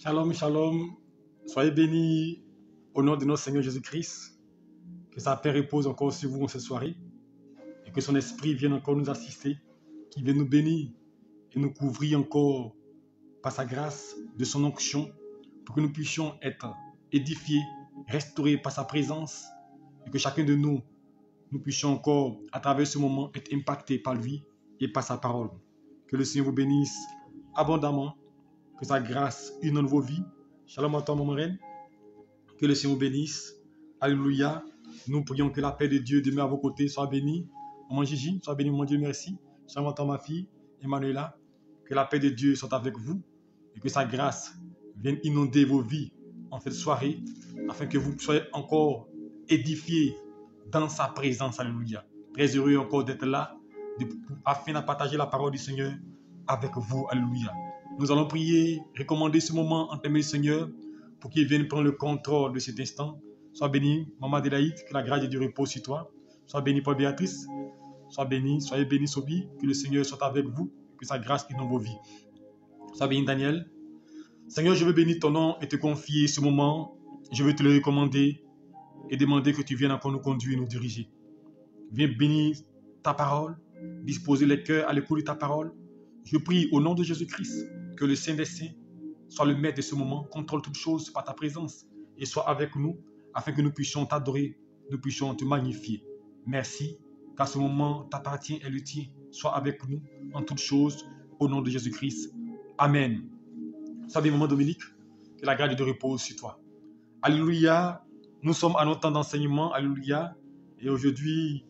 Shalom, shalom. Soyez bénis au nom de notre Seigneur Jésus-Christ. Que sa paix repose encore sur vous en cette soirée. Et que son esprit vienne encore nous assister, qu'il vienne nous bénir et nous couvrir encore par sa grâce, de son onction, pour que nous puissions être édifiés, restaurés par sa présence, et que chacun de nous, nous puissions encore, à travers ce moment, être impactés par lui et par sa parole. Que le Seigneur vous bénisse abondamment, que sa grâce inonde vos vies. Shalom à toi, mon reine. Que le Seigneur bénisse. Alléluia. Nous prions que la paix de Dieu demeure à vos côtés. Sois béni. Maman Gigi, sois béni, mon Dieu, merci. Shalom à toi, ma fille, Emmanuela. Que la paix de Dieu soit avec vous et que sa grâce vienne inonder vos vies en cette soirée afin que vous soyez encore édifiés dans sa présence. Alléluia. Très heureux encore d'être là afin de partager la parole du Seigneur avec vous. Alléluia. Nous allons prier, recommander ce moment en du Seigneur pour qu'il vienne prendre le contrôle de cet instant. Sois béni, Maman Adélaïde, que la grâce de Dieu repose sur toi. Sois béni, Paul Béatrice. Sois béni, soyez béni, Sophie. Que le Seigneur soit avec vous, que sa grâce inonde vos vies. Sois béni, Daniel. Seigneur, je veux bénir ton nom et te confier ce moment. Je veux te le recommander et demander que tu viennes encore nous conduire et nous diriger. Viens bénir ta parole, disposer les cœurs à l'écoute de ta parole. Je prie au nom de Jésus-Christ que le Saint des Saints soit le maître de ce moment, contrôle toutes choses par ta présence et soit avec nous afin que nous puissions t'adorer, nous puissions te magnifier. Merci, car ce moment t'appartient et le tien. Sois avec nous en toutes choses au nom de Jésus-Christ. Amen. Salut, maman Dominique, que la grâce de repose sur toi. Alléluia. Nous sommes à notre temps d'enseignement. Alléluia. Et aujourd'hui,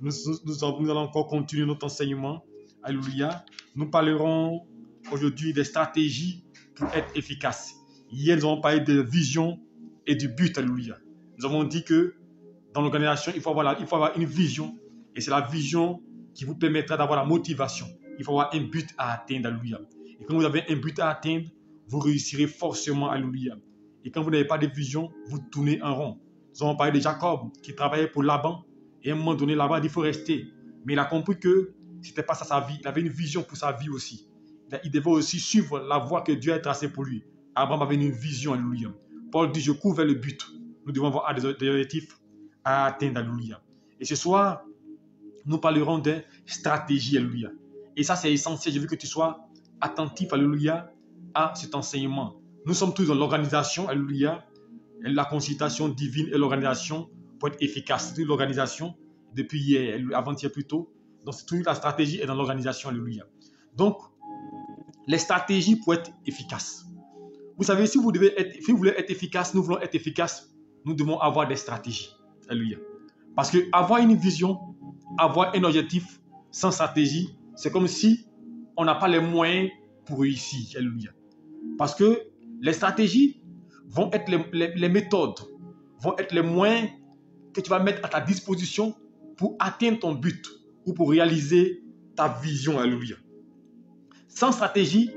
nous allons encore continuer notre enseignement. Alléluia. Nous parlerons aujourd'hui des stratégies pour être efficaces. Hier, nous avons parlé de vision et du but. Alléluia. Nous avons dit que dans l'organisation, il, faut avoir il faut avoir une vision. Et c'est la vision qui vous permettra d'avoir la motivation. Il faut avoir un but à atteindre. Alléluia. Et quand vous avez un but à atteindre, vous réussirez forcément. Alléluia. Et quand vous n'avez pas de vision, vous tournez en rond. Nous avons parlé de Jacob qui travaillait pour Laban. Et à un moment donné, Laban a dit il faut rester. Mais il a compris que ce n'était pas ça sa vie. Il avait une vision pour sa vie aussi. Il devait aussi suivre la voie que Dieu a tracée pour lui. Abraham avait une vision, alléluia. Paul dit, je cours vers le but. Nous devons avoir des objectifs à atteindre, alléluia. Et ce soir, nous parlerons de stratégie, alléluia. Et ça, c'est essentiel. Je veux que tu sois attentif, alléluia, à cet enseignement. Nous sommes tous dans l'organisation, alléluia, la consultation divine et l'organisation pour être efficace. C'est l'organisation depuis hier, avant-hier plutôt. Donc, c'est toute la stratégie est dans l'organisation, alléluia. Donc, les stratégies pour être efficaces. Vous savez, si vous, devez être, voulez être efficace, nous voulons être efficaces, nous devons avoir des stratégies. Alléluia. Parce que avoir une vision, avoir un objectif sans stratégie, c'est comme si on n'a pas les moyens pour réussir. Alléluia. Parce que les stratégies vont être les- les méthodes, vont être les moyens que tu vas mettre à ta disposition pour atteindre ton but ou pour réaliser ta vision. Alléluia. Sans stratégie,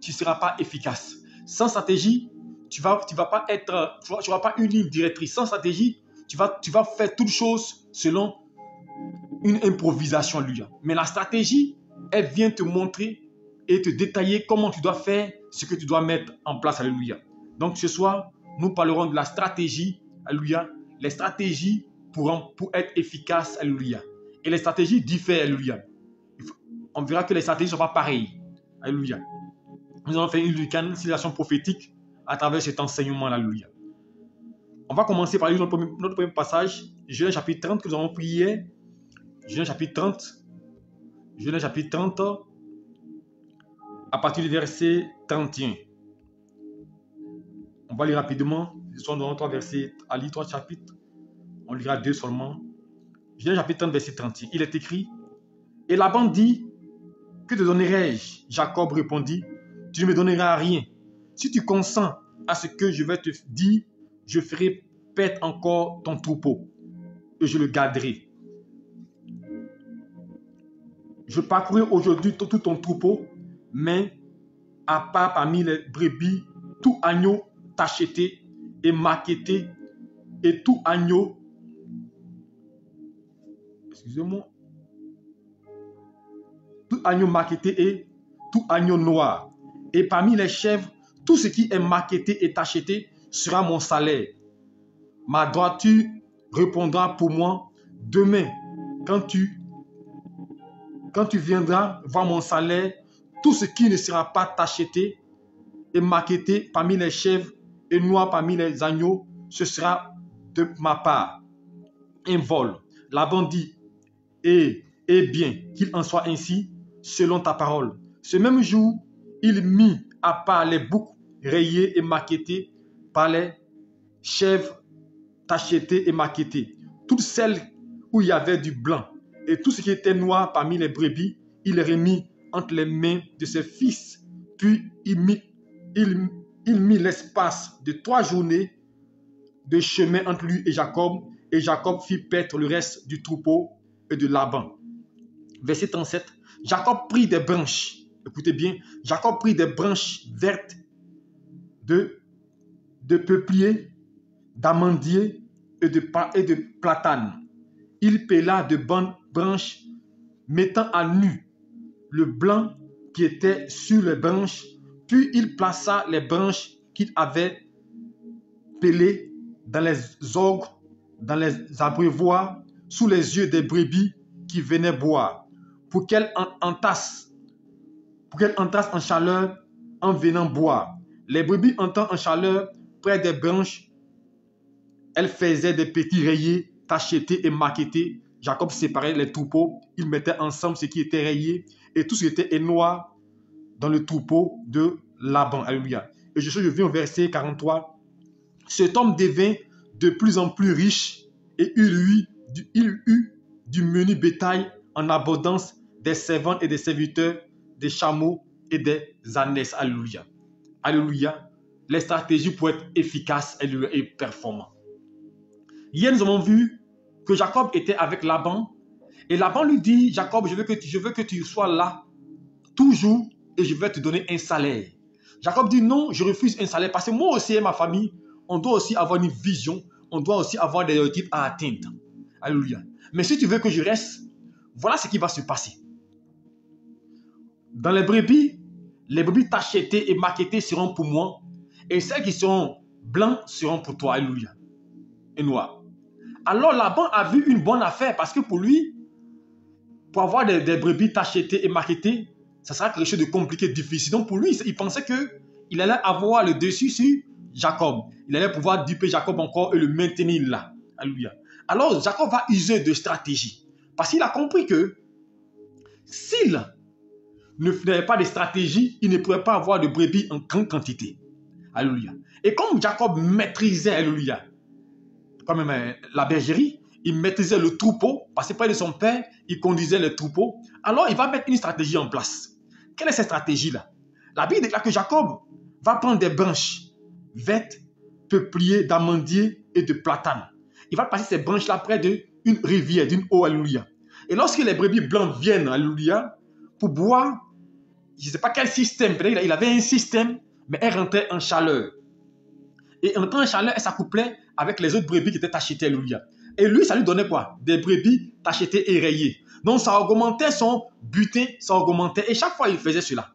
tu ne seras pas efficace. Sans stratégie, tu ne vas, vas pas être, tu pas une ligne directrice. Sans stratégie, tu vas, faire toutes choses selon une improvisation, lui. Mais la stratégie, elle vient te montrer et te détailler comment tu dois faire ce que tu dois mettre en place. Alléluia. Donc ce soir, nous parlerons de la stratégie. Alléluia. Les stratégies pour, pour être efficace. Alléluia. Et les stratégies diffèrent. Alléluia. On verra que les stratégies ne sont pas pareilles. Alléluia. Nous allons faire une canalisation prophétique à travers cet enseignement. Alléluia. On va commencer par lire notre premier, notre premier passage, Genèse chapitre 30 que nous avons hier. Genèse chapitre 30. Genèse chapitre 30, à partir du verset 31. On va lire rapidement. Ce sont dans trois versets, à lire trois chapitres. On lira deux seulement. Genèse chapitre 30, verset 31. Il est écrit Et Laban dit Que te donnerai-je? Jacob répondit Tu ne me donneras rien. Si tu consens à ce que je vais te dire, je ferai perdre encore ton troupeau et je le garderai. Je parcourai aujourd'hui tout, tout ton troupeau, mais à part parmi les brebis, tout agneau tacheté et maquetté et tout agneau, excusez-moi, tout agneau maquetté et tout agneau noir. Et parmi les chèvres, Tout ce qui est maquetté et acheté sera mon salaire. Ma droiture répondra pour moi demain quand tu, quand tu viendras voir mon salaire. Tout ce qui ne sera pas acheté et maquetté parmi les chèvres et noir parmi les agneaux, ce sera de ma part. Un vol. Laban dit, et, et bien, qu'il en soit ainsi, selon ta parole. Ce même jour, il mit à part les boucs rayés et maquettés par les chèvres tachetées et maquettées. Toutes celles où il y avait du blanc et tout ce qui était noir parmi les brebis, il les remit entre les mains de ses fils. Puis il mit, il, il mit l'espace de trois journées de chemin entre lui et Jacob, et Jacob fit perdre le reste du troupeau et de Laban. Verset 37. Jacob prit des branches, écoutez bien, Jacob prit des branches vertes de, de peuplier, d'amandier et de, et platane. Il pela de bonnes branches, mettant à nu le blanc qui était sur les branches, puis il plaça les branches qu'il avait pelées dans les ogres, dans les abreuvoirs, sous les yeux des brebis qui venaient boire, pour qu'elles entassent en chaleur en venant boire. Les brebis entrant en chaleur près des branches, elles faisaient des petits rayés, tachetés et maquettés. Jacob séparait les troupeaux, il mettait ensemble ce qui était rayé et tout ce qui était noir dans le troupeau de Laban. Alléluia. Et je, viens au verset 43. Cet homme devint de plus en plus riche et eut, il eut du menu bétail en abondance des servantes et des serviteurs, des chameaux et des ânesses. Alléluia. Alléluia. Les stratégies pour être efficaces et performantes. Hier, nous avons vu que Jacob était avec Laban. Et Laban lui dit, Jacob, je veux que tu, je veux que tu sois là toujours et je vais te donner un salaire. Jacob dit, non, je refuse un salaire parce que moi aussi et ma famille, on doit aussi avoir une vision, on doit aussi avoir des objectifs à atteindre. Alléluia. Mais si tu veux que je reste, voilà ce qui va se passer. Dans les brebis, les brebis tachetées et maquettées seront pour moi, et celles qui seront blancs seront pour toi. Alléluia. Et noir. Alors Laban a vu une bonne affaire parce que pour lui, pour avoir des, brebis tachetées et maquettées, ça sera quelque chose de compliqué, difficile. Donc pour lui, il pensait que il allait avoir le dessus sur Jacob. Il allait pouvoir duper Jacob encore et le maintenir là. Alléluia. Alors Jacob va user de stratégie. Parce qu'il a compris que s'il n'avait pas de stratégie, il ne pourrait pas avoir de brebis en grande quantité. Alléluia. Et comme Jacob maîtrisait, alléluia, même euh, la bergerie, il maîtrisait le troupeau, que près de son père, il conduisait le troupeau. Alors il va mettre une stratégie en place. Quelle est cette stratégie-là? La Bible déclare que Jacob va prendre des branches vertes, peupliers, d'amandiers et de platanes. Il va passer ces branches-là près d'une rivière, d'une eau, alléluia. Et lorsque les brebis blancs viennent, alléluia, pour boire, je ne sais pas quel système, il avait un système, mais elle rentrait en chaleur. Et en entrant en chaleur, elle s'accouplait avec les autres brebis qui étaient achetées, alléluia. Et lui, ça lui donnait quoi? Des brebis tachetées et rayées. Donc ça augmentait son butin, ça augmentait. Et chaque fois, il faisait cela.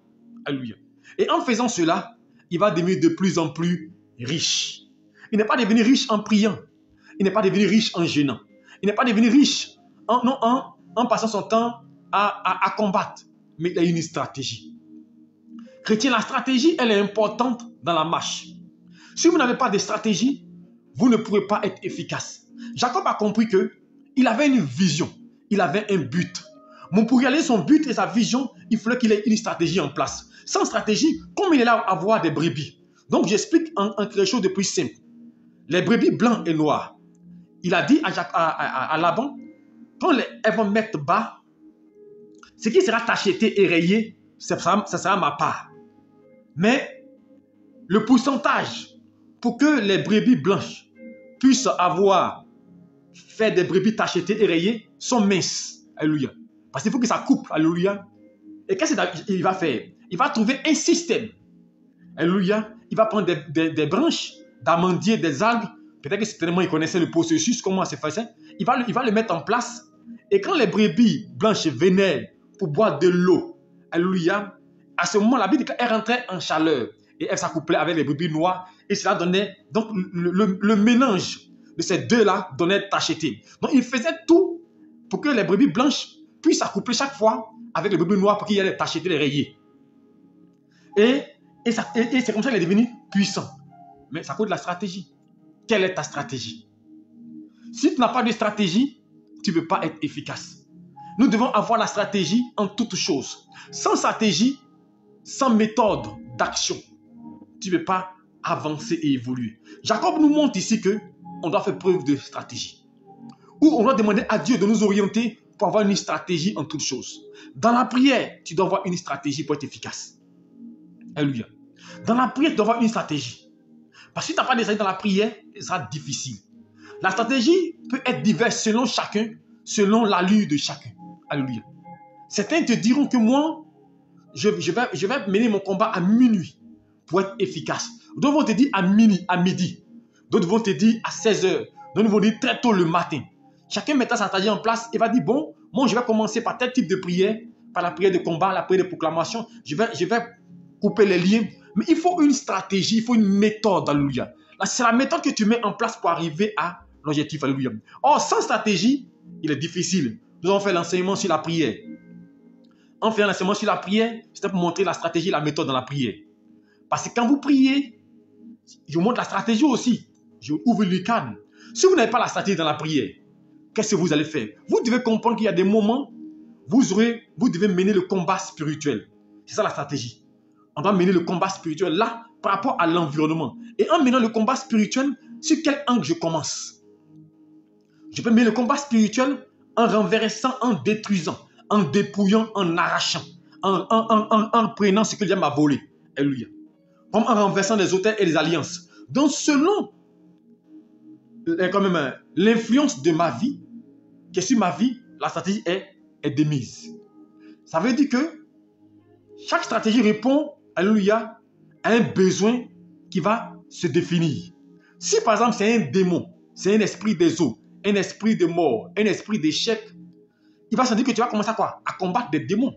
Et en faisant cela, il va devenir de plus en plus riche. Il n'est pas devenu riche en priant. Il n'est pas devenu riche en gênant. Il n'est pas devenu riche en, passant son temps à, combattre. Mais il a une stratégie. Chrétien, la stratégie, elle est importante dans la marche. Si vous n'avez pas de stratégie, vous ne pourrez pas être efficace. Jacob a compris que il avait une vision, il avait un but. Mais pour réaliser son but et sa vision, il fallait qu'il ait une stratégie en place. Sans stratégie, comme il est là à avoir des brebis. Donc j'explique en, quelque chose de plus simple. Les brebis blancs et noirs. Il a dit à, à, Laban, quand elles vont mettre bas, ce qui sera tacheté et rayé, sera, ça sera ma part. Mais le pourcentage pour que les brebis blanches puissent avoir fait des brebis tachetées et rayées sont minces. Alléluia. Parce qu'il faut que ça coupe. Alléluia. Et qu'est-ce qu'il va faire? Il va trouver un système. Alléluia. Il va prendre des, branches d'amandier, des algues. Peut-être que certainement il connaissait le processus, comment se faisait. Il va, il va le mettre en place. Et quand les brebis blanches venaient pour boire de l'eau, Alléluia, à ce moment, la Bible elle rentrait en chaleur. et elle s'accouplait avec les brebis noires. Et cela donnait, donc le, mélange de ces deux-là donnait tacheté. Donc il faisait tout pour que les brebis blanches puissent s'accoupler chaque fois avec les brebis noires pour qu'il y ait les tachetés, les rayés. Et, et, et c'est comme ça qu'il est devenu puissant. Mais ça coûte de la stratégie. Quelle est ta stratégie? Si tu n'as pas de stratégie, tu ne peux pas être efficace. Nous devons avoir la stratégie en toutes choses. Sans stratégie, sans méthode d'action, tu ne peux pas avancer et évoluer. Jacob nous montre ici que on doit faire preuve de stratégie. Ou on doit demander à Dieu de nous orienter pour avoir une stratégie en toutes choses. Dans la prière, tu dois avoir une stratégie pour être efficace. Alléluia. Dans la prière, tu dois avoir une stratégie. Parce que si tu n'as pas de stratégie dans la prière, ça sera difficile. La stratégie peut être diverse selon chacun, selon l'allure de chacun. Alléluia. Certains te diront que moi, je, vais, mener mon combat à minuit pour être efficace. D'autres vont te dire à minuit, à midi. D'autres vont te dire à 16 heures. D'autres vont dire très tôt le matin. Chacun mettra sa stratégie en place et va dire, bon, moi je vais commencer par tel type de prière, par la prière de combat, la prière de proclamation. Je vais, je couper les liens. Mais il faut une stratégie, il faut une méthode, alléluia. C'est la méthode que tu mets en place pour arriver à l'objectif, alléluia. Or, sans stratégie, il est difficile. Nous avons fait l'enseignement sur la prière. En faisant l'enseignement sur la prière, c'était pour montrer la stratégie, la méthode dans la prière. Parce que quand vous priez, je vous montre la stratégie aussi. Je ouvre le cadre. Si vous n'avez pas la stratégie dans la prière, qu'est-ce que vous allez faire? Vous devez comprendre qu'il y a des moments, vous, aurez, vous devez mener le combat spirituel. C'est ça la stratégie. On doit mener le combat spirituel là par rapport à l'environnement. Et en menant le combat spirituel, sur quel angle je commence? Je peux mener le combat spirituel en renversant, en détruisant, en dépouillant, en arrachant, en, en, prenant ce que Dieu m'a volé. Alléluia. Comme en renversant les hôtels et les alliances. Donc, selon euh, euh, l'influence de ma vie, que sur ma vie, la stratégie est, est démise. Ça veut dire que chaque stratégie répond, alléluia, à un besoin qui va se définir. Si par exemple c'est un démon, c'est un esprit des eaux, un esprit de mort, un esprit d'échec, il va se dire que tu vas commencer à quoi? À combattre des démons.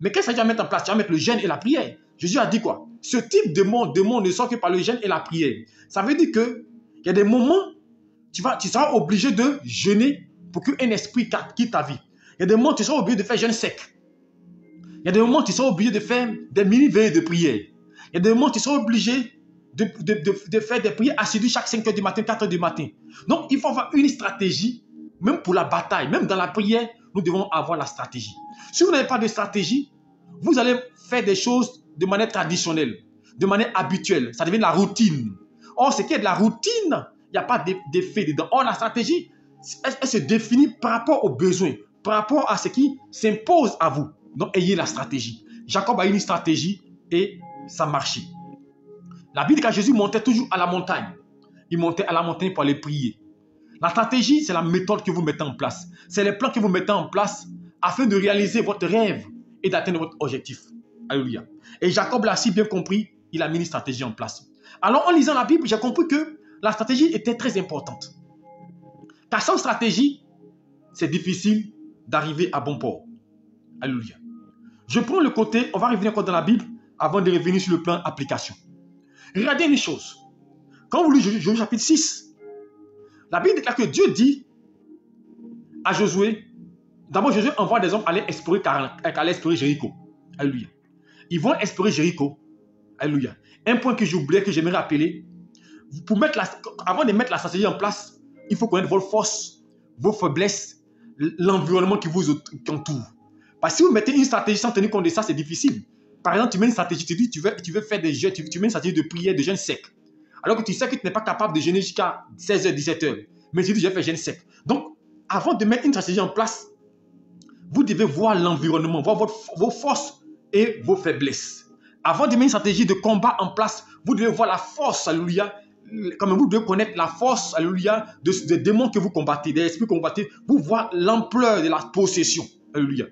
Mais qu'est-ce que tu vas mettre en place? Tu vas mettre le jeûne et la prière. Jésus a dit quoi? Ce type de monde, de monde ne sort que par le jeûne et la prière. Ça veut dire que il y a des moments, tu, vas, tu seras obligé de jeûner pour qu'un esprit quitte ta vie. Il y a des moments, tu seras obligé de faire jeûne sec. Il y a des moments, tu seras obligé de faire des mini-veilles de prière. Il y a des moments, tu seras obligé de, de, faire des prières assidues chaque 5 heures du matin, 4 heures du matin. Donc, il faut avoir une stratégie, même pour la bataille, même dans la prière, nous devons avoir la stratégie. Si vous n'avez pas de stratégie, vous allez faire des choses de manière traditionnelle, de manière habituelle. Ça devient la routine. Or, ce qui est de la routine, il n'y a pas d'effet dedans. Or, la stratégie, elle, se définit par rapport aux besoins, par rapport à ce qui s'impose à vous. Donc, ayez la stratégie. Jacob a une stratégie et ça marchait. La Bible dit que Jésus montait toujours à la montagne. Il montait à la montagne pour aller prier. La stratégie, c'est la méthode que vous mettez en place. C'est les plans que vous mettez en place afin de réaliser votre rêve et d'atteindre votre objectif. Alléluia. Et Jacob l'a si bien compris, il a mis une stratégie en place. Alors, en lisant la Bible, j'ai compris que la stratégie était très importante. Car sans stratégie, c'est difficile d'arriver à bon port. Alléluia. Je prends le côté, on va revenir encore dans la Bible avant de revenir sur le plan application. Regardez une chose. Quand vous lisez Josué chapitre 6, la Bible déclare que Dieu dit à Josué, d'abord Josué envoie des hommes aller explorer, aller explorer Jéricho. Alléluia. Ils vont explorer Jéricho. Alléluia. Un point que j'oubliais, que j'aimerais rappeler, pour mettre avant de mettre la stratégie en place, il faut connaître vos forces, vos faiblesses, l'environnement qui vous entoure. Parce que si vous mettez une stratégie sans tenir compte de ça, c'est difficile. Par exemple, tu mets une stratégie, tu dis, tu veux, tu veux faire des jeux, tu, mets une stratégie de prière, de jeûne sec. Alors que tu sais que tu n'es pas capable de jeûner jusqu'à 16h, 17h. Mais tu dis, je vais jeûne sec. Donc, avant de mettre une stratégie en place, vous devez voir l'environnement, voir vos forces et vos faiblesses. Avant de mettre une stratégie de combat en place, vous devez voir la force, alléluia. Comme vous devez connaître la force, alléluia, des démons que vous combattez, des esprits que vous combattez, vous voir l'ampleur de la possession, alléluia.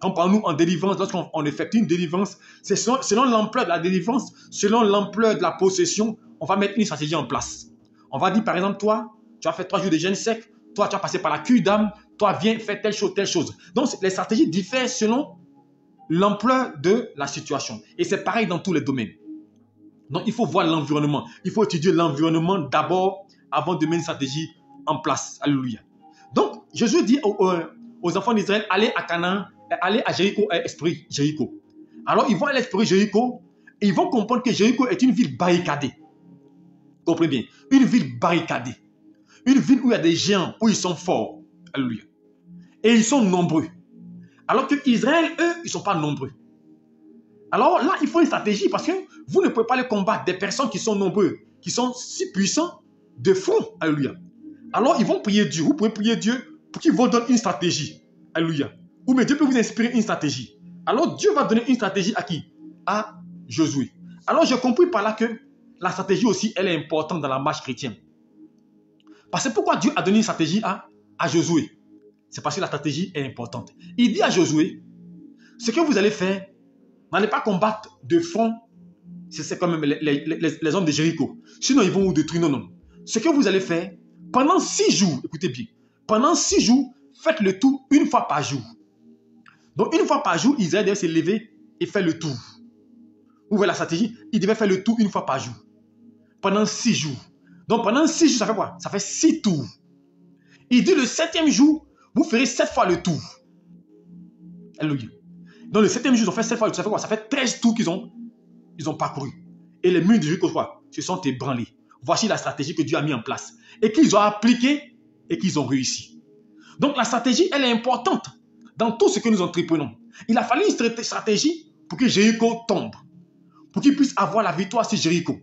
Quand par nous en délivrance, lorsqu'on effectue une délivrance, c'est selon, l'ampleur de la délivrance, selon l'ampleur de la possession, on va mettre une stratégie en place. On va dire par exemple, toi, tu as fait trois jours de jeûne sec, toi, tu as passé par la cure d'âme, toi, viens faire telle chose, telle chose. Donc, les stratégies diffèrent selon l'ampleur de la situation. Et c'est pareil dans tous les domaines. Donc, il faut voir l'environnement. Il faut étudier l'environnement d'abord avant de mettre une stratégie en place. Alléluia. Donc, Jésus dit aux, enfants d'Israël, allez à Canaan, allez à Jéricho, à esprit Jéricho. Alors, ils vont à l'esprit Jéricho et ils vont comprendre que Jéricho est une ville barricadée. Comprenez bien. Une ville barricadée. Une ville où il y a des géants, où ils sont forts. Alléluia. Et ils sont nombreux. Alors que Israël, eux, ils ne sont pas nombreux. Alors là, il faut une stratégie parce que vous ne pouvez pas les combattre des personnes qui sont nombreux, qui sont si puissants de front. Alléluia. Alors ils vont prier Dieu. Vous pouvez prier Dieu pour qu'il vous donne une stratégie. Alléluia. Ou mais Dieu peut vous inspirer une stratégie. Alors Dieu va donner une stratégie à qui? À Josué. Alors j'ai compris par là que la stratégie aussi, elle est importante dans la marche chrétienne. Parce que pourquoi Dieu a donné une stratégie à, Josué C'est parce que la stratégie est importante. Il dit à Josué, ce que vous allez faire, n'allez pas combattre de front, c'est quand même les, les, hommes de Jéricho. Sinon, ils vont vous détruire. Non, non. Ce que vous allez faire, pendant six jours, écoutez bien, pendant six jours, faites le tour une fois par jour. Donc, une fois par jour, Israël devait se lever et faire le tour. Vous voyez la stratégie? Il devait faire le tour une fois par jour. Pendant six jours. Donc, pendant six jours, ça fait quoi? Ça fait six tours. Il dit le septième jour, vous ferez sept fois le tour. Alléluia. Dans le septième jour, ils ont fait sept fois le tour. Ça fait quoi? Ça fait 13 tours qu'ils ont, ils ont parcouru. Et les murs de Jéricho, se sont ébranlés. Voici la stratégie que Dieu a mis en place. Et qu'ils ont appliqué et qu'ils ont réussi. Donc la stratégie, elle est importante dans tout ce que nous entreprenons. Il a fallu une stratégie pour que Jéricho tombe. Pour qu'il puisse avoir la victoire sur Jéricho.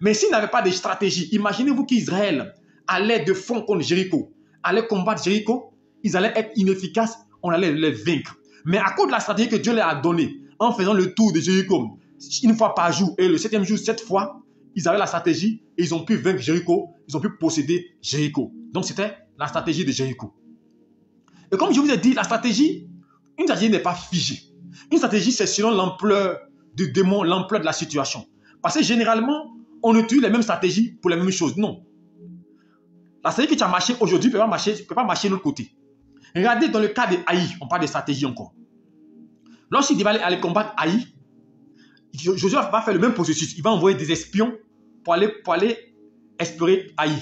Mais s'il n'avait pas de stratégie, imaginez-vous qu'Israël allait de fond contre Jéricho, allait combattre Jéricho, ils allaient être inefficaces, on allait les vaincre. Mais à cause de la stratégie que Dieu leur a donnée, en faisant le tour de Jéricho une fois par jour et le septième jour sept fois, ils avaient la stratégie et ils ont pu vaincre Jéricho, ils ont pu posséder Jéricho. Donc c'était la stratégie de Jéricho. Et comme je vous ai dit, la stratégie, une stratégie n'est pas figée. Une stratégie, c'est selon l'ampleur du démon, l'ampleur de la situation. Parce que généralement, on utilise les mêmes stratégies pour les mêmes choses. Non. La stratégie que tu as marché aujourd'hui ne peut pas marcher, de l'autre côté. Regardez dans le cas de Haï, on parle de stratégie encore. Lorsqu'il va aller combattre Haï, Josué va faire le même processus. Il va envoyer des espions pour aller, explorer Haï,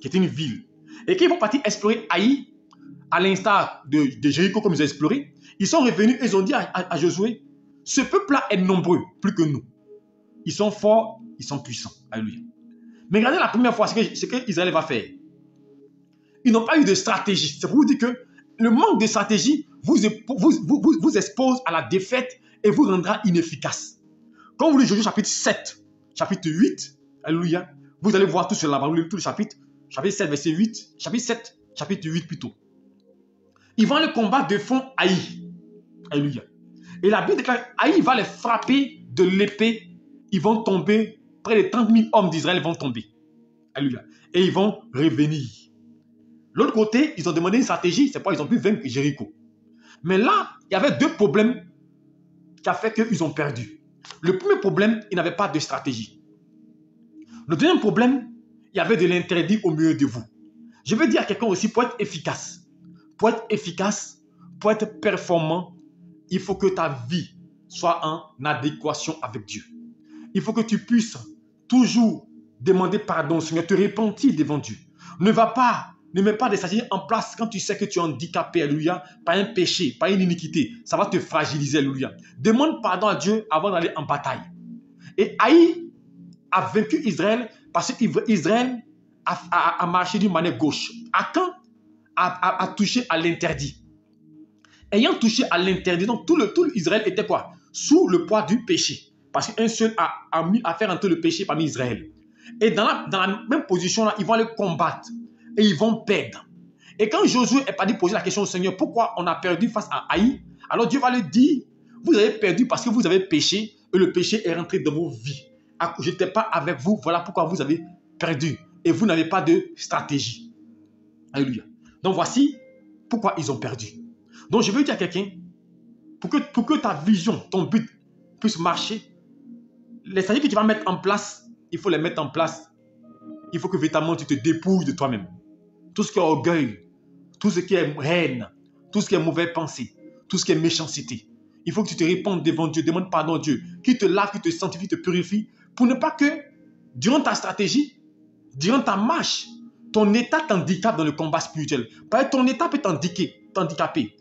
qui est une ville. Et quand ils vont partir explorer Haï, à l'instar de, de, Jéricho comme ils ont exploré, ils sont revenus et ils ont dit à, Josué, ce peuple-là est nombreux, plus que nous. Ils sont forts, ils sont puissants. Alléluia. Mais regardez la première fois, ce qu'Israël va faire. Ils n'ont pas eu de stratégie. C'est pour vous dire que le manque de stratégie vous, expose à la défaite et vous rendra inefficace. Quand vous lisez chapitre 7, chapitre 8, Alléluia, vous allez voir tout cela. Vous lisez tout le chapitre, chapitre 7, verset 8, chapitre 7, chapitre 8 plutôt. Ils vont aller combattre de fond Haï. Alléluia. Et la Bible déclare Haï va les frapper de l'épée. Ils vont tomber, près de 30 000 hommes d'Israël vont tomber. Alléluia. Et ils vont revenir. L'autre côté, ils ont demandé une stratégie, c'est pourquoi ils ont pu vaincre Jéricho. Mais là, il y avait deux problèmes qui ont fait qu'ils ont perdu. Le premier problème, ils n'avaient pas de stratégie. Le deuxième problème, il y avait de l'interdit au milieu de vous. Je veux dire à quelqu'un aussi, pour être efficace, pour être efficace, pour être performant, il faut que ta vie soit en adéquation avec Dieu. Il faut que tu puisses toujours demander pardon, Seigneur, te repentir devant Dieu. Ne va pas ne mets pas des stratégies en place quand tu sais que tu es handicapé, alléluia, par un péché, par une iniquité. Ça va te fragiliser, alléluia. Demande pardon à Dieu avant d'aller en bataille. Et Haï a vaincu Israël parce qu'Israël a, a, marché d'une manière gauche. Akan a, a, touché à l'interdit. Ayant touché à l'interdit, donc tout le tout Israël était quoi? Sous le poids du péché. Parce qu'un seul a, mis à faire entrer le péché parmi Israël. Et dans la, même position là, ils vont aller combattre et ils vont perdre. Et quand Josué est parti poser la question au Seigneur, pourquoi on a perdu face à Haï? Alors Dieu va lui dire, vous avez perdu parce que vous avez péché et le péché est rentré dans vos vies. Je n'étais pas avec vous, voilà pourquoi vous avez perdu. Et vous n'avez pas de stratégie. Alléluia. Donc voici pourquoi ils ont perdu. Donc je veux dire à quelqu'un, pour que, pour que ta vision, ton but puisse marcher, les stratégies que tu vas mettre en place, il faut les mettre en place. Il faut que véritablement tu te dépouilles de toi-même tout ce qui est orgueil, tout ce qui est haine, tout ce qui est mauvaise pensée, tout ce qui est méchanceté. Il faut que tu te répondes devant Dieu, demande pardon à Dieu, qui te lave, qui te sanctifie, te purifie, pour ne pas que, durant ta stratégie, durant ta marche, ton état t'handicape dans le combat spirituel. Parce que ton état peut t'handicaper.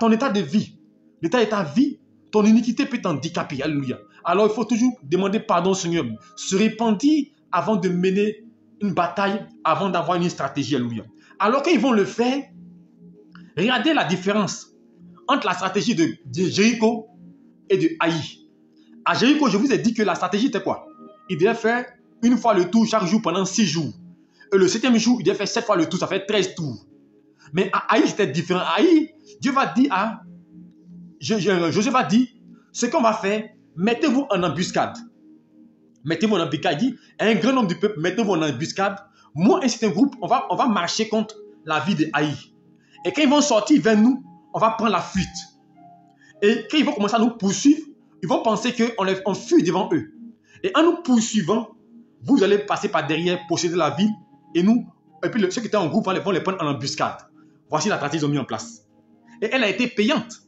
ton état de vie, l'état de ta vie, ton iniquité peut t'handicaper. Alléluia. Alors il faut toujours demander pardon au Seigneur. Se répandre avant de mener une bataille, avant d'avoir une stratégie. Alléluia. Alors qu'ils vont le faire, regardez la différence entre la stratégie de, Jéricho et de Haï. À Jéricho, je vous ai dit que la stratégie était quoi? Il devait faire une fois le tour chaque jour pendant six jours. Et le septième jour, il devait faire sept fois le tour, ça fait 13 tours. Mais à Haï, c'était différent. À Haï, Dieu va dire à... Joseph va dire, ce qu'on va faire, mettez-vous en embuscade. Mettez-vous en embuscade. Dit, un grand nombre du peuple, mettez-vous en embuscade. Moi un groupe, on va, on va marcher contre la vie de Haï. Et quand ils vont sortir vers nous, on va prendre la fuite. Et quand ils vont commencer à nous poursuivre, ils vont penser qu'on on fuit devant eux. Et en nous poursuivant, vous allez passer par derrière, posséder la ville, et nous, et puis ceux qui étaient en groupe vont les, prendre en embuscade. Voici la stratégie qu'ils ont mis en place. Et elle a été payante.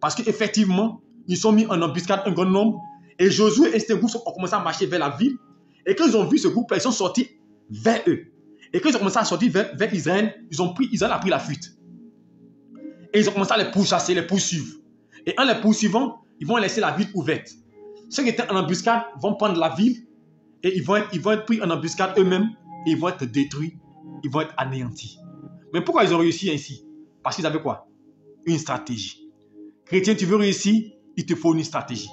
Parce qu'effectivement, ils sont mis en embuscade un grand nombre. Et Josué et ce groupe ont commencé à marcher vers la ville. Et quand ils ont vu ce groupe, ils sont sortis vers eux. Et quand ils ont commencé à sortir vers, vers Israël, ils ont pris, Israël a pris la fuite. Et ils ont commencé à les pourchasser, les poursuivre. Et en les poursuivant, ils vont laisser la ville ouverte. Ceux qui étaient en embuscade vont prendre la ville et ils vont être, ils vont être pris en embuscade eux-mêmes et ils vont être détruits, ils vont être anéantis. Mais pourquoi ils ont réussi ainsi? Parce qu'ils avaient quoi? Une stratégie. Chrétien, tu veux réussir, il te faut une stratégie.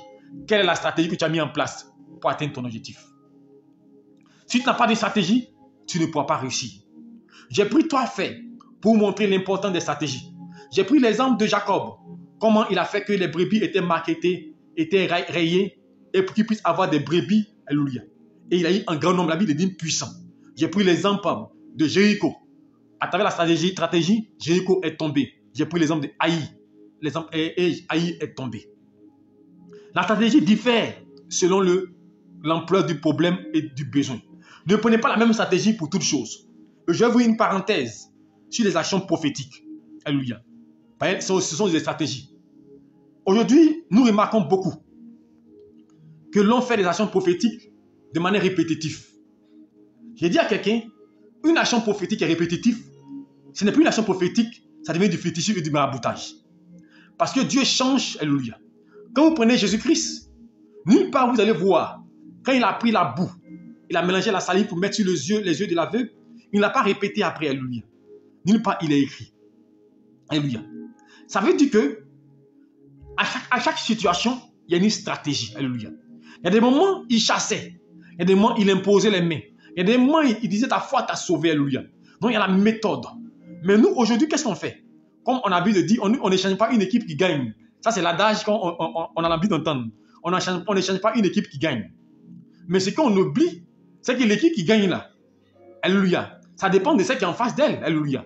Quelle est la stratégie que tu as mis en place pour atteindre ton objectif? Si tu n'as pas de stratégie, tu ne pourras pas réussir. J'ai pris trois faits pour montrer l'importance des stratégies. J'ai pris l'exemple de Jacob. Comment il a fait que les brebis étaient marketées, étaient rayées, et pour qu'il puisse avoir des brebis, alléluia. Et il a eu un grand nombre, la Bible dit puissant. J'ai pris l'exemple de Jéricho. À travers la stratégie, stratégie Jéricho est tombé. J'ai pris l'exemple de Haï. L'exemple et Haï est tombé. La stratégie diffère selon l'ampleur du problème et du besoin. Ne prenez pas la même stratégie pour toutes choses. Je vais vous une parenthèse sur les actions prophétiques. Alléluia. Ce sont des stratégies. Aujourd'hui, nous remarquons beaucoup que l'on fait des actions prophétiques de manière répétitive. J'ai dit à quelqu'un, une action prophétique est répétitive, ce n'est plus une action prophétique, ça devient du fétichisme et du maraboutage. Parce que Dieu change, alléluia. Quand vous prenez Jésus-Christ, nulle part vous allez voir, quand il a pris la boue, il a mélangé la salive pour mettre sur les yeux, les yeux de l'aveugle, il n'a pas répété après, alléluia. Nulle part il est écrit. Alléluia. Ça veut dire que à chaque, situation, il y a une stratégie. Alléluia. Il y a des moments, il chassait. Il y a des moments, il imposait les mains. Il y a des moments, il, disait ta foi t'a sauvé. Alléluia. Donc, il y a la méthode. Mais nous, aujourd'hui, qu'est-ce qu'on fait? Comme on a envie de dire, on n'échange pas une équipe qui gagne. Ça, c'est l'adage qu'on on, a envie d'entendre. On n'échange pas une équipe qui gagne. Mais ce qu'on oublie, c'est que l'équipe qui gagne là, Alléluia, ça dépend de ce qui est en face d'elle. Alléluia.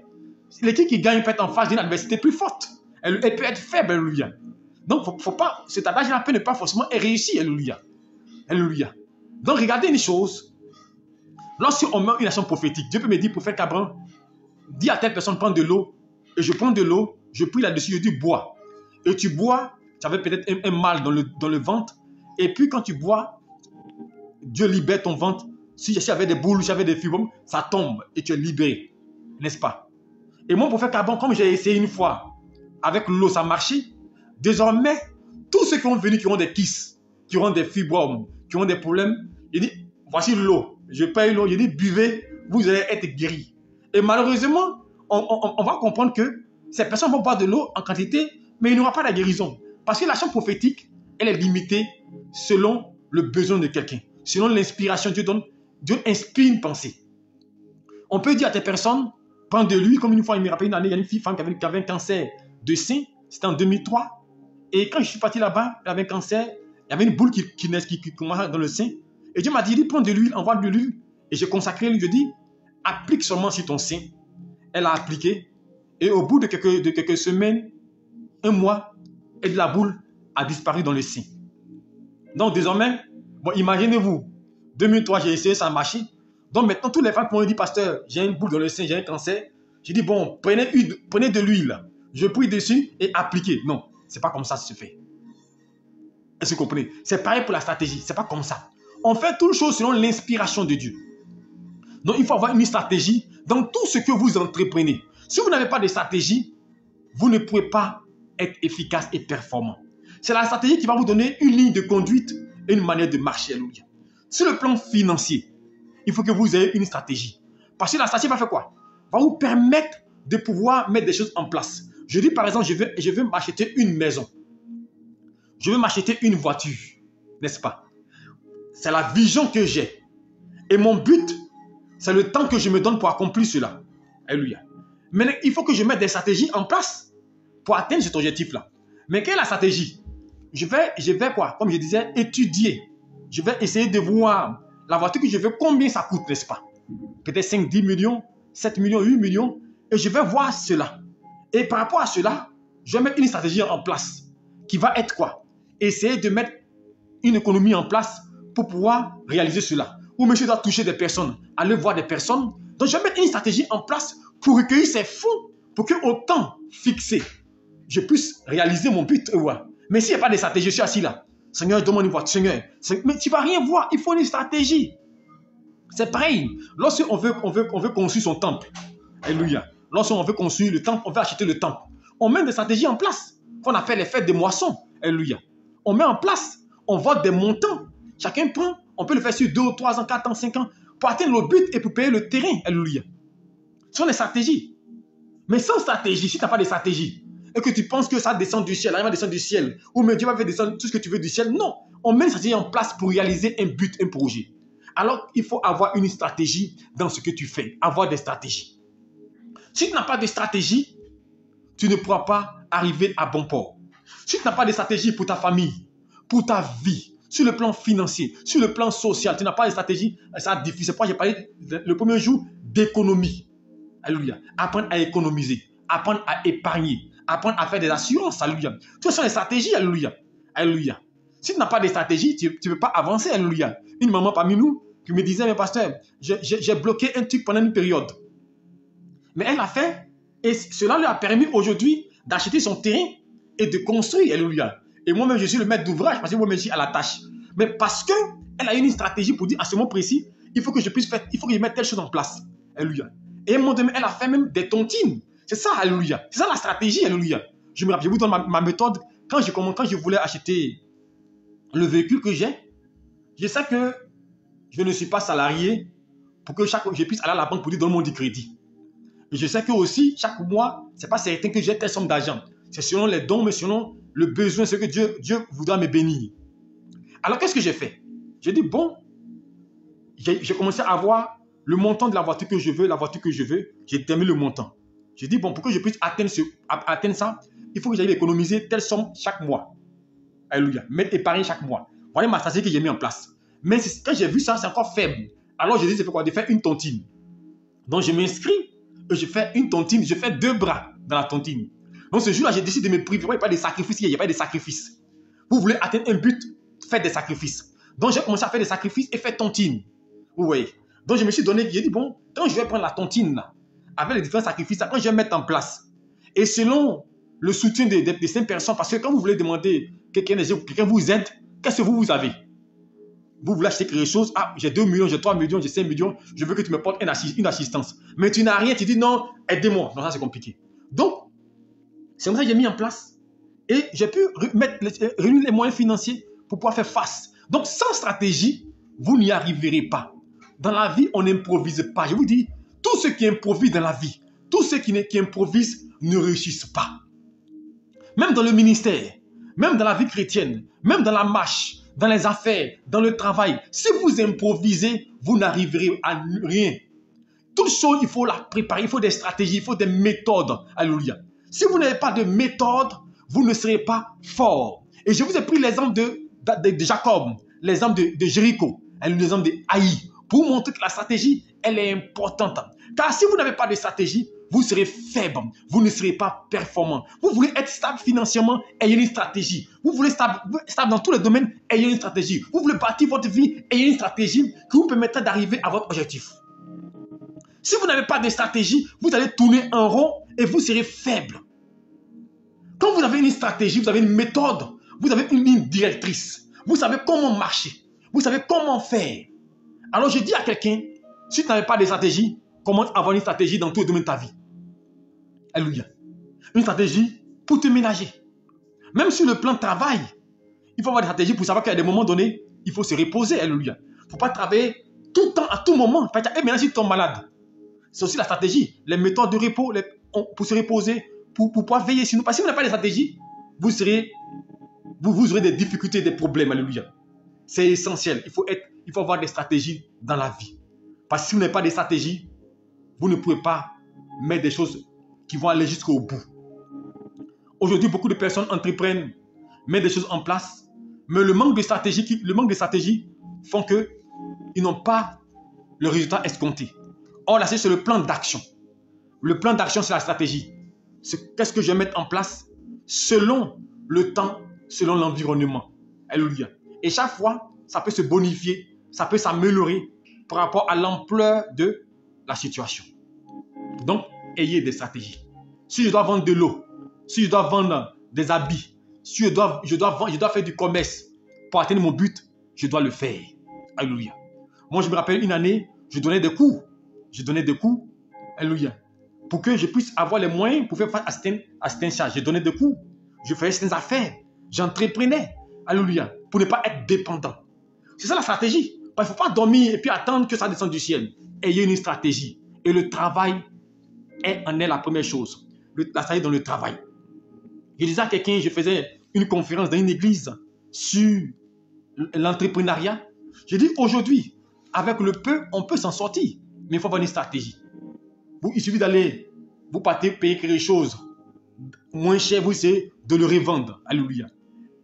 L'équipe qui gagne peut être en face d'une adversité plus forte. Elle, peut être faible, alléluia. Donc, faut, pas, cet adage-là peut ne pas forcément réussir, alléluia. Alléluia. Donc, regardez une chose. Lorsqu'on met une action prophétique, Dieu peut me dire, prophète Cabran, dis à telle personne, prends de l'eau, et je prends de l'eau, je prie là-dessus, je dis, bois. Et tu bois, tu avais peut-être un, mal dans le, dans le ventre, et puis quand tu bois, Dieu libère ton ventre. Si j'avais des boules, j'avais des fibromes, ça tombe et tu es libéré. N'est-ce pas? Et moi, prophète Cabran, comme j'ai essayé une fois, avec l'eau, ça marchait. Désormais, tous ceux qui ont venu, qui ont des kisses, qui ont des fibromes, qui ont des problèmes, il dit, voici l'eau. Je paye l'eau. Il dit, buvez, vous allez être guéri. Et malheureusement, on, va comprendre que ces personnes vont boire de l'eau en quantité, mais il n'y aura pas la guérison. Parce que l'action prophétique, elle est limitée selon le besoin de quelqu'un. Selon l'inspiration Dieu donne, Dieu inspire une pensée. On peut dire à des personnes, prends de l'huile, comme une fois, il me rappelle une année, il y a une fille, femme qui avait, qui un cancer de sein, c'était en 2003. Et quand je suis parti là-bas, elle avait un cancer, il y avait une boule qui, qui, qui, commençait dans le sein. Et Dieu m'a dit, prends de l'huile, envoie de l'huile. Et j'ai consacré lui, je dis, applique seulement sur ton sein. Elle a appliqué. Et au bout de quelques, de quelques semaines, un mois, et de la boule a disparu dans le sein. Donc désormais, bon, imaginez-vous, 2003, j'ai essayé, ça a marché. Donc maintenant, tous les femmes m'ont dit, pasteur, j'ai une boule dans le sein, j'ai un cancer. J'ai dit, bon, prenez, prenez de l'huile je prie dessus et appliquer. Non, c'est pas comme ça que ça se fait. Est-ce que vous comprenez? C'est pareil pour la stratégie. C'est pas comme ça. On fait toutes choses selon l'inspiration de Dieu. Donc, il faut avoir une stratégie dans tout ce que vous entreprenez. Si vous n'avez pas de stratégie, vous ne pouvez pas être efficace et performant. C'est la stratégie qui va vous donner une ligne de conduite et une manière de marcher. Alléluia. Sur le plan financier, il faut que vous ayez une stratégie. Parce que la stratégie va faire quoi? Va vous permettre de pouvoir mettre des choses en place. Je dis par exemple, je veux, je veux m'acheter une maison. Je veux m'acheter une voiture, n'est-ce pas? C'est la vision que j'ai. Et mon but, c'est le temps que je me donne pour accomplir cela. Alléluia. Mais il faut que je mette des stratégies en place pour atteindre cet objectif-là. Mais quelle est la stratégie? Je vais, je vais quoi? Comme je disais, étudier. Je vais essayer de voir la voiture que je veux, combien ça coûte, n'est-ce pas? Peut-être 5, 10 millions, 7 millions, 8 millions. Et je vais voir cela. Et par rapport à cela, je vais mettre une stratégie en place qui va être quoi? Essayer de mettre une économie en place pour pouvoir réaliser cela. Ou monsieur doit toucher des personnes, aller voir des personnes. Donc je vais mettre une stratégie en place pour recueillir ces fonds pour que au temps fixé, je puisse réaliser mon but. Mais s'il n'y a pas de stratégie, je suis assis là. Seigneur, demande une voiture. Seigneur, mais tu ne vas rien voir. Il faut une stratégie. C'est pareil. Lorsqu'on veut, on veut, on veut construire son temple, Alléluia. Lorsqu'on veut construire le temple, on veut acheter le temple. On met des stratégies en place qu'on appelle les fêtes de moissons. Alléluia. On met en place, on vote des montants. Chacun prend, on peut le faire sur 2, 3 ans, 4 ans, 5 ans pour atteindre le but et pour payer le terrain. Alléluia. Ce sont des stratégies. Mais sans stratégie, si tu n'as pas de stratégie, et que tu penses que ça descend du ciel, ça va descendre du ciel, ou même Dieu va faire descendre tout ce que tu veux du ciel, non. On met une stratégie en place pour réaliser un but, un projet. Alors, il faut avoir une stratégie dans ce que tu fais, avoir des stratégies. Si tu n'as pas de stratégie, tu ne pourras pas arriver à bon port. Si tu n'as pas de stratégie pour ta famille, pour ta vie, sur le plan financier, sur le plan social, tu n'as pas de stratégie, ça difficile. Pourquoi j'ai parlé le premier jour d'économie. Alléluia. Apprendre à économiser, apprendre à épargner, apprendre à faire des assurances. Alléluia. Tout ça des stratégies. Alléluia. Alléluia. Si tu n'as pas de stratégie, tu ne peux pas avancer. Alléluia. Une maman parmi nous qui me disait, mais pasteur, j'ai bloqué un truc pendant une période. Mais elle a fait, et cela lui a permis aujourd'hui d'acheter son terrain et de construire. Alléluia. Et moi-même, je suis le maître d'ouvrage parce que moi-même, je suis à la tâche. Mais parce qu'elle a une stratégie pour dire à ce moment précis, il faut que je puisse faire, il faut que mette telle chose en place. Alléluia. Et elle a fait même des tontines. C'est ça, alléluia. C'est ça la stratégie, alléluia. Je me rappelle, je vous donne ma, méthode. Quand je, quand je voulais acheter le véhicule que j'ai, je sais que je ne suis pas salarié pour que chaque je puisse aller à la banque pour dire donne-moi du crédit. Et je sais que aussi, chaque mois, ce n'est pas certain que j'ai telle somme d'argent. C'est selon les dons, mais selon le besoin, ce que Dieu, Dieu voudra me bénir. Alors, qu'est-ce que j'ai fait? J'ai dit, bon, j'ai commencé à avoir le montant de la voiture que je veux, la voiture que je veux. J'ai terminé le montant. J'ai dit, bon, pour que je puisse atteindre, atteindre ça, il faut que j'aille économiser telle somme chaque mois. Alléluia. Mettre épargne chaque mois. Voilà ma stratégie que j'ai mis en place. Mais quand j'ai vu ça, c'est encore faible. Alors, je dis, c'est quoi De faire une tontine. Donc, je m'inscris je fais une tontine, je fais deux bras dans la tontine. Donc ce jour-là, j'ai décidé de me priver. Il n'y a pas de sacrifices, il n'y a pas de sacrifices. Vous voulez atteindre un but, faites des sacrifices. Donc j'ai commencé à faire des sacrifices et faire tontine. Vous voyez Donc je me suis donné, j'ai dit, bon, quand je vais prendre la tontine là, avec les différents sacrifices, quand je vais mettre en place, et selon le soutien des, des, cinq personnes, parce que quand vous voulez demander quelqu'un quelqu'un vous aide, qu'est-ce que vous, avez? Vous voulez acheter quelque chose, ah, j'ai 2 millions, j'ai 3 millions, j'ai 5 millions, je veux que tu me portes une, assistance. Mais tu n'as rien, tu dis non, aidez-moi. Non, ça c'est compliqué. Donc, c'est comme ça que j'ai mis en place. Et j'ai pu mettre, réunir les moyens financiers pour pouvoir faire face. Donc, sans stratégie, vous n'y arriverez pas. Dans la vie, on n'improvise pas. Je vous dis, tous ceux qui improvisent dans la vie, tous ceux qui, improvisent ne réussissent pas. Même dans le ministère, même dans la vie chrétienne, même dans la marche, dans les affaires, dans le travail. Si vous improvisez, vous n'arriverez à rien. Toute chose, il faut la préparer, il faut des stratégies, il faut des méthodes. Alléluia. Si vous n'avez pas de méthode, vous ne serez pas fort. Et je vous ai pris l'exemple de, de, Jacob, l'exemple de, de Jéricho, l'exemple de Haï, pour montrer que la stratégie, elle est importante. Car si vous n'avez pas de stratégie, vous serez faible, vous ne serez pas performant. Vous voulez être stable financièrement, ayez une stratégie. Vous voulez stable, stable dans tous les domaines, ayez une stratégie. Vous voulez bâtir votre vie, ayez une stratégie qui vous permettra d'arriver à votre objectif. Si vous n'avez pas de stratégie, vous allez tourner en rond et vous serez faible. Quand vous avez une stratégie, vous avez une méthode, vous avez une ligne directrice, vous savez comment marcher, Vous savez comment faire. Alors je dis à quelqu'un, si tu n'avais pas de stratégie, commence à avoir une stratégie dans tous les domaines de ta vie? Alléluia. Une stratégie pour te ménager. Même sur le plan travail, il faut avoir des stratégies pour savoir qu'à des moments donnés, il faut se reposer. Alléluia. Il ne faut pas travailler tout le temps, à tout moment. Et eh, maintenant, si tu tombes malade, c'est aussi la stratégie, les méthodes de repos pour se reposer, pour, pouvoir veiller sur nous. Parce que si vous n'avez pas de stratégie, vous, serez, vous, vous aurez des difficultés, des problèmes. Alléluia. C'est essentiel. Il faut, être, il faut avoir des stratégies dans la vie. Parce que si vous n'avez pas de stratégie, vous ne pouvez pas mettre des choses qui vont aller jusqu'au bout. Aujourd'hui, beaucoup de personnes entreprennent, mettent des choses en place, mais le manque de stratégie, le manque de stratégie font que ils n'ont pas le résultat escompté. Or, là, c'est le plan d'action. Le plan d'action, c'est la stratégie. Qu'est-ce que je vais mettre en place selon le temps, selon l'environnement. Alléluia. Et chaque fois, ça peut se bonifier, ça peut s'améliorer par rapport à l'ampleur de la situation. Donc, ayez des stratégies. Si je dois vendre de l'eau, si je dois vendre des habits, si je dois, je dois, je dois faire du commerce pour atteindre mon but, je dois le faire. Alléluia. Moi, je me rappelle une année, je donnais des cours. Je donnais des cours. Alléluia. Pour que je puisse avoir les moyens pour faire face à certaines, charges. Je donnais des cours. Je faisais certaines affaires. J'entreprenais. Alléluia. Pour ne pas être dépendant. C'est ça la stratégie. Il ne faut pas dormir et puis attendre que ça descende du ciel. Ayez une stratégie. Et le travail est, en est la première chose. la stratégie dans le travail. Je disais à quelqu'un, je faisais une conférence dans une église sur l'entrepreneuriat. Je dis aujourd'hui, avec le peu, on peut s'en sortir. Mais il faut avoir une stratégie. Vous, il suffit d'aller, vous partez payer quelque chose moins cher, vous c'est de le revendre. Alléluia.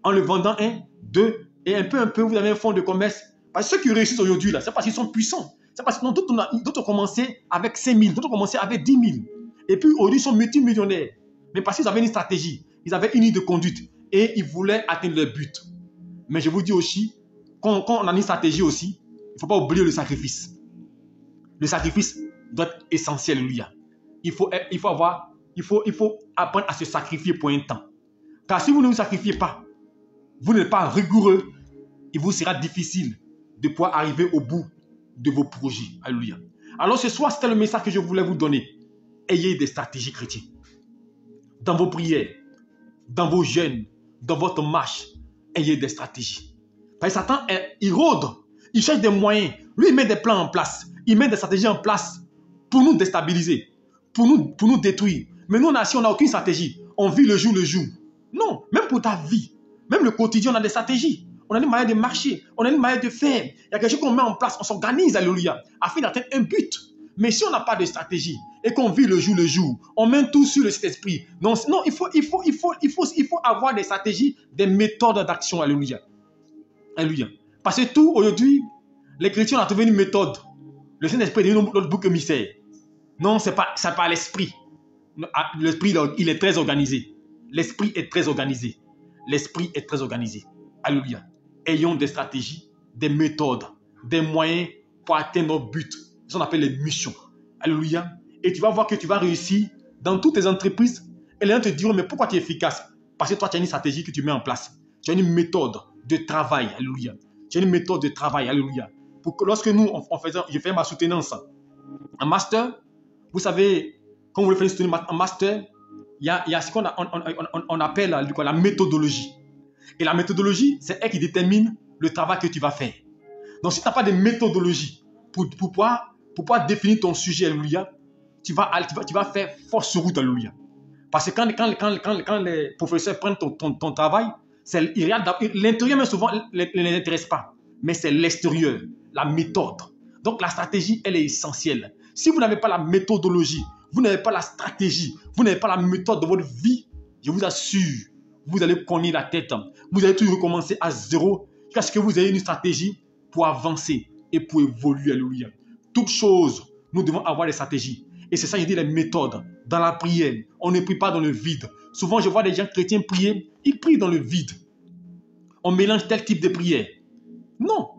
En le vendant un, deux, et un peu, un peu, vous avez un fonds de commerce. Parce que ceux qui réussissent aujourd'hui, là, c'est parce qu'ils sont puissants. C'est parce que d'autres ont, commencé avec 5 000, d'autres ont commencé avec 10 000. Et puis aujourd'hui, ils sont multimillionnaires. Mais parce qu'ils avaient une stratégie, ils avaient une idée de conduite et ils voulaient atteindre leur but. Mais je vous dis aussi, quand, on a une stratégie aussi, il ne faut pas oublier le sacrifice. Le sacrifice doit être essentiel, lui. Il faut, il faut avoir, il faut, il faut apprendre à se sacrifier pour un temps. Car si vous ne vous sacrifiez pas, vous n'êtes pas rigoureux, il vous sera difficile de pouvoir arriver au bout de vos projets. Alléluia. Alors ce soir, c'était le message que je voulais vous donner. Ayez des stratégies chrétiennes. Dans vos prières, dans vos jeûnes, dans votre marche, ayez des stratégies. Parce que Satan, il rôde. Il cherche des moyens. Lui, il met des plans en place. Il met des stratégies en place pour nous déstabiliser, pour nous, pour nous détruire. Mais nous, on on n'a aucune stratégie. On vit le jour le jour. Non, même pour ta vie, même le quotidien, on a des stratégies. On a une manière de marcher, on a une manière de faire. Il y a quelque chose qu'on met en place, on s'organise, alléluia, afin d'atteindre un but. Mais si on n'a pas de stratégie et qu'on vit le jour le jour, on met tout sur le Saint-Esprit. Non, non il, faut, avoir des stratégies, des méthodes d'action, alléluia. Alléluia. Parce que tout, aujourd'hui, les chrétiens ont trouvé une méthode. Le Saint-Esprit est notre bouc émissaire. Non, ce n'est pas, pas l'esprit. Ah, l'esprit, il est très organisé. L'esprit est très organisé. L'esprit est très organisé. Alléluia. Ayons des stratégies, des méthodes, des moyens pour atteindre nos buts. Ce qu'on appelle les missions. Alléluia. Et tu vas voir que tu vas réussir dans toutes tes entreprises. Et les gens te diront, mais pourquoi tu es efficace? Parce que toi, tu as une stratégie que tu mets en place. Tu as une méthode de travail. Alléluia. Tu as une méthode de travail. Alléluia. Pour que lorsque nous, on, faisait, je fais ma soutenance en master, vous savez, quand vous voulez faire une en master, il y a, ce qu'on on, on, appelle la méthodologie. Et la méthodologie, c'est elle qui détermine le travail que tu vas faire. Donc, si tu n'as pas de méthodologie pour, pour, pouvoir, pour pouvoir définir ton sujet, alléluia, tu vas, tu vas, tu vas faire force route, alléluia. Parce que quand, quand, quand, quand, les professeurs prennent ton, ton, ton travail, l'intérieur, mais souvent, ne les intéresse pas. Mais c'est l'extérieur, la méthode. Donc, la stratégie, elle est essentielle. Si vous n'avez pas la méthodologie, vous n'avez pas la stratégie, vous n'avez pas la méthode de votre vie, je vous assure, vous allez cogner la tête. Vous allez tout recommencer à zéro parce que vous avez une stratégie pour avancer et pour évoluer. Alléluia. Toutes choses, nous devons avoir des stratégies. Et c'est ça, je dis, les méthodes. Dans la prière, on ne prie pas dans le vide. Souvent, je vois des gens chrétiens prier, ils prient dans le vide. On mélange tel type de prière. Non.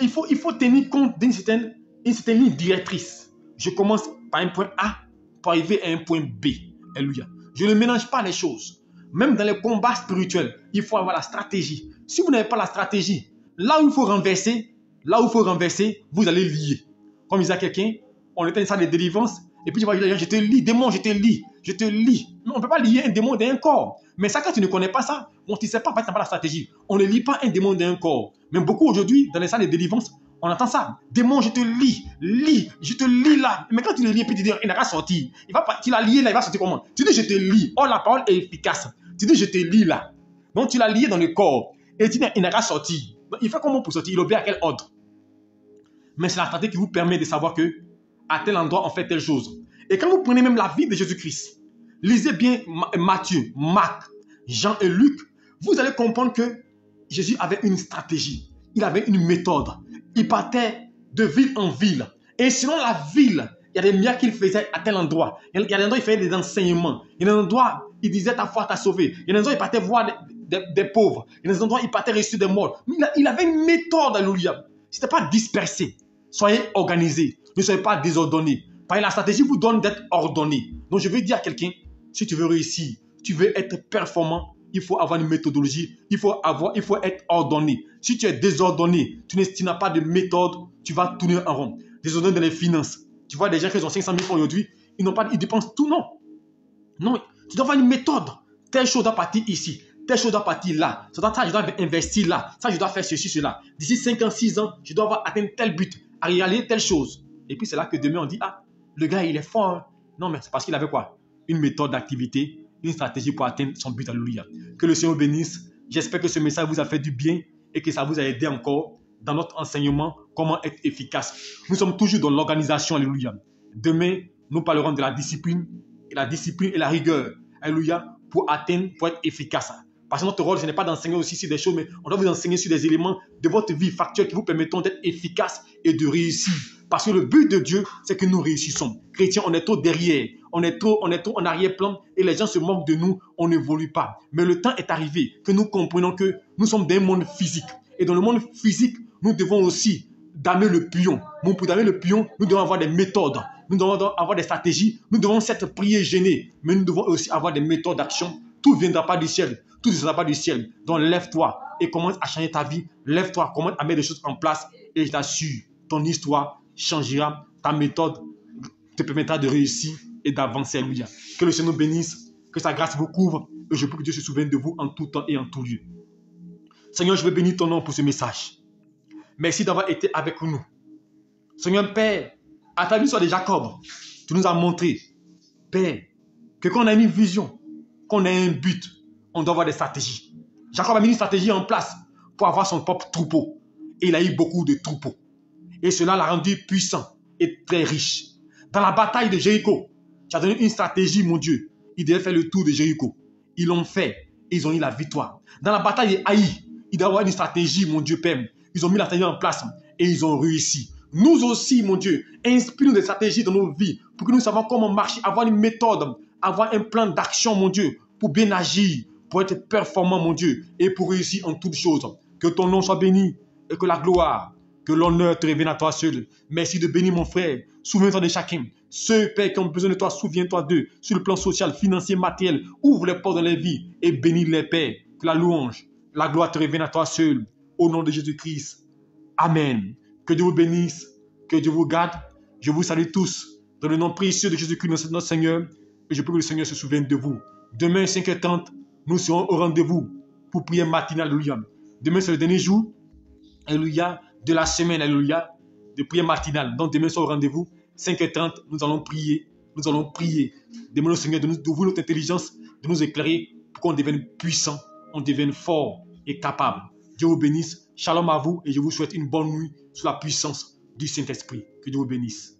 il, faut, il faut tenir compte d'une certaine, certaine ligne directrice. Je commence par un point A pour arriver à un point B. Alléluia. Je ne mélange pas les choses. Même dans les combats spirituels, il faut avoir la stratégie. Si vous n'avez pas la stratégie, là où il faut renverser, là où il faut renverser, vous allez lier. Comme disait quelqu'un, on était dans une salle de délivrance, et puis tu vois, je te lis, démon, je te lis, je te lis. on ne peut pas lier un démon d'un corps. Mais ça, quand tu ne connais pas ça, bon, tu ne sais pas, pas la stratégie. On ne lit pas un démon d'un corps. Mais beaucoup aujourd'hui, dans les salles de délivrance, on entend ça. Démon, je te lis, lis, je te lis là. Mais quand tu le lis, puis tu dis, il n'a pas sorti. Il va pas, tu l'as lié là, il va sortir comment? Tu dis, je te lis. Oh, la parole est efficace. Tu dis, je te lis là. Donc, tu l'as lié dans le corps. Et tu dis, il n'a pas sorti. il fait comment pour sortir Il obéit à quel ordre? Mais c'est la stratégie qui vous permet de savoir que à tel endroit, on fait telle chose. Et quand vous prenez même la vie de Jésus-Christ, lisez bien Matthieu, Marc, Jean et Luc, vous allez comprendre que Jésus avait une stratégie. Il avait une méthode. Il partait de ville en ville. Et selon la ville, il y a des miracles qu'il faisait à tel endroit. Il y a des endroits où il faisait des enseignements. Il y a des endroits où il disait ta foi t'a sauvé. Il y a des endroits où il partait voir des, pauvres. Il y a des endroits où il partait ressusciter des morts. Il, il avait une méthode, alléluia. Ce n'était pas dispersé. Soyez organisés. Ne soyez pas désordonnés. Parce que la stratégie vous donne d'être ordonné. Donc je veux dire à quelqu'un, si tu veux réussir, tu veux être performant, il faut avoir une méthodologie, il faut, avoir, il faut être ordonné. Si tu es désordonné, tu n'as pas de méthode, tu vas tourner en rond. Désordonné dans les finances. Tu vois des gens qui ont 500 000 francs aujourd'hui, ils pas, ils dépensent tout, non. Non, tu dois avoir une méthode. Telle chose doit partir ici, telle chose doit partir là. Ça, je dois investir là. Ça, je dois faire ceci, cela. D'ici 5 ans, 6 ans, je dois avoir atteint tel but, à réaliser telle chose. Et puis c'est là que demain on dit, ah, le gars, il est fort. Hein. Non, mais c'est parce qu'il avait quoi? Une méthode d'activité, une stratégie pour atteindre son but. Alléluia. Que le Seigneur bénisse. J'espère que ce message vous a fait du bien et que ça vous a aidé encore dans notre enseignement, comment être efficace. Nous sommes toujours dans l'organisation. Alléluia. Demain, nous parlerons de la discipline, et la discipline et la rigueur. Alléluia. Pour atteindre, pour être efficace. Parce que notre rôle, ce n'est pas d'enseigner aussi sur des choses, mais on doit vous enseigner sur des éléments de votre vie factuelle qui vous permettront d'être efficace et de réussir. Parce que le but de Dieu, c'est que nous réussissons. Chrétiens, on est trop derrière, on est trop, on est trop en arrière-plan et les gens se moquent de nous, on n'évolue pas. Mais le temps est arrivé que nous comprenons que nous sommes dans un monde physique. Et dans le monde physique, nous devons aussi damer le pion. Bon, pour damer le pion, nous devons avoir des méthodes, nous devons avoir des stratégies, nous devons certes prier gêner, mais nous devons aussi avoir des méthodes d'action. Tout ne viendra pas du ciel, tout ne sera pas du ciel. Donc lève-toi et commence à changer ta vie. Lève-toi, commence à mettre des choses en place et je t'assure, ton histoire changera, ta méthode te permettra de réussir et d'avancer. Alléluia. Que le Seigneur nous bénisse, que sa grâce vous couvre et je prie que Dieu se souvienne de vous en tout temps et en tout lieu. Seigneur, je veux bénir ton nom pour ce message. Merci d'avoir été avec nous. Seigneur Père, à ta vie soit de Jacob, tu nous as montré, Père, que quand on a une vision, qu'on a un but, on doit avoir des stratégies. Jacob a mis une stratégie en place pour avoir son propre troupeau. Et il a eu beaucoup de troupeaux. Et cela l'a rendu puissant et très riche. Dans la bataille de Jéricho, tu as donné une stratégie, mon Dieu. Ils devaient faire le tour de Jéricho. Ils l'ont fait et ils ont eu la victoire. Dans la bataille de Haï, il doit avoir une stratégie, mon Dieu Père. Ils ont mis la stratégie en place et ils ont réussi. Nous aussi, mon Dieu, inspire-nous des stratégies dans nos vies pour que nous sachions comment marcher, avoir une méthode, avoir un plan d'action, mon Dieu, pour bien agir, pour être performant, mon Dieu, et pour réussir en toutes choses. Que ton nom soit béni et que la gloire que l'honneur te revienne à toi seul. Merci de bénir mon frère. Souviens-toi de chacun. Ceux, Père, qui ont besoin de toi, souviens-toi d'eux. Sur le plan social, financier, matériel. Ouvre les portes de leur vie et bénis les pères. Que la louange, la gloire te revienne à toi seul. Au nom de Jésus-Christ. Amen. Que Dieu vous bénisse. Que Dieu vous garde. Je vous salue tous. Dans le nom précieux de Jésus-Christ, notre Seigneur. Et je prie que le Seigneur se souvienne de vous. Demain, 5h30, nous serons au rendez-vous pour prier matinale. Alléluia. Demain, c'est le dernier jour. Alléluia de la semaine, alléluia, de prière matinale. Donc demain soir au rendez-vous, 5h30, nous allons prier. Nous allons prier. Demandons au Seigneur de nous d'ouvrir notre intelligence, de nous éclairer pour qu'on devienne puissant, on devienne fort et capable. Dieu vous bénisse. Shalom à vous et je vous souhaite une bonne nuit sous la puissance du Saint-Esprit. Que Dieu vous bénisse.